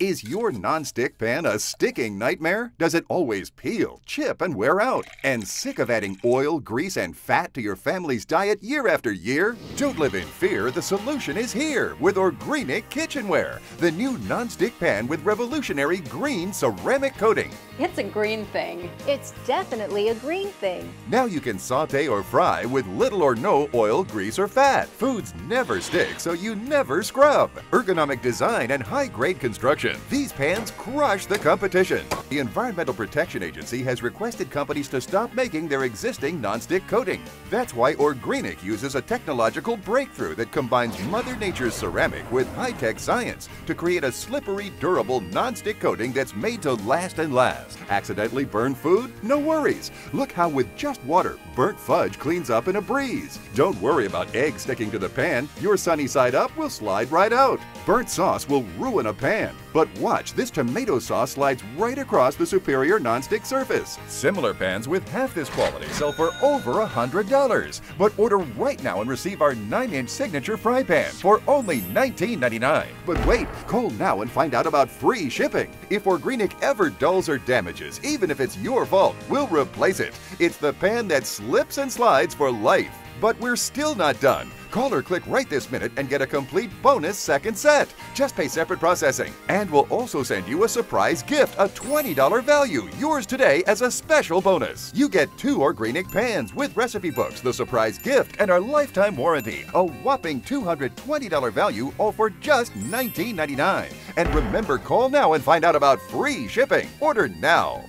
Is your non-stick pan a sticking nightmare? Does it always peel, chip, and wear out? And sick of adding oil, grease, and fat to your family's diet year after year? Don't live in fear. The solution is here with Orgreenic Kitchenware, the new non-stick pan with revolutionary green ceramic coating. It's a green thing. It's definitely a green thing. Now you can saute or fry with little or no oil, grease, or fat. Foods never stick, so you never scrub. Ergonomic design and high-grade construction these pans crush the competition. The Environmental Protection Agency has requested companies to stop making their existing nonstick coating. That's why Orgreenic uses a technological breakthrough that combines Mother Nature's ceramic with high-tech science to create a slippery, durable nonstick coating that's made to last and last. Accidentally burn food? No worries. Look how with just water, burnt fudge cleans up in a breeze. Don't worry about eggs sticking to the pan. Your sunny side up will slide right out. Burnt sauce will ruin a pan. But watch, this tomato sauce slides right across the superior nonstick surface. Similar pans with half this quality sell for over a $100. But order right now and receive our 9-inch signature fry pan for only $19.99. But wait, call now and find out about free shipping. If Orgreenic ever dulls or damages, even if it's your fault, we'll replace it. It's the pan that slips and slides for life. But we're still not done. Call or click right this minute and get a complete bonus second set. Just pay separate processing. And we'll also send you a surprise gift, a $20 value, yours today as a special bonus. You get two Orgreenic pans with recipe books, the surprise gift, and our lifetime warranty. A whopping $220 value, all for just $19.99. And remember, call now and find out about free shipping. Order now.